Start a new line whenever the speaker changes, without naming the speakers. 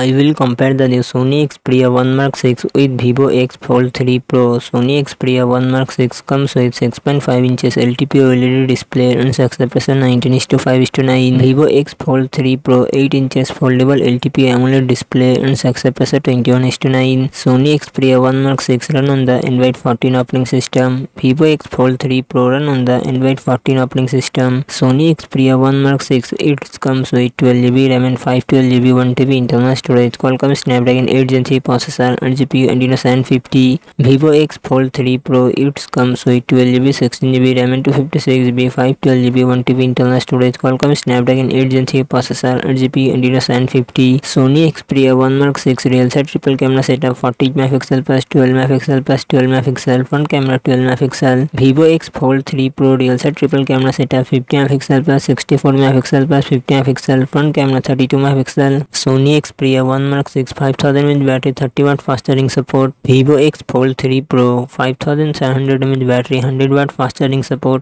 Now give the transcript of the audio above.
I will compare the new Sony Xperia 1 Mark 6 with Vivo X Fold 3 Pro. Sony Xperia 1 Mark 6 comes with 6.5 inches LTP OLED display and success ratio 19 to 5 is to 9. Vivo X Fold 3 Pro 8 inches foldable LTP AMOLED display and success ratio 21 to 9. Sony Xperia 1 Mark 6 run on the Android 14 operating system. Vivo X Fold 3 Pro run on the Android 14 operating system. Sony Xperia 1 Mark 6 it comes with 12GB RAM and 512GB 1TB internal storage storage Qualcomm eight G P and seven fifty Vivo X Fold three Pro it's come सोई twelve G sixteen G RAM two fifty six G five twelve G one T B internal storage Qualcomm Snapdragon eight Gen three processor and G P and seven fifty Sony Xperia one Mark six real set triple camera setup forty megapixel plus twelve megapixel plus twelve megapixel front camera twelve megapixel Vivo X Fold three Pro real set triple camera setup fifty megapixel plus sixty four megapixel plus fifty megapixel front camera thirty two megapixel Sony Xperia 1 Mark 6 5000 mAh battery 30 watt fast charging support. Vivo X Fold 3 Pro 5700 mAh battery 100 watt fast charging support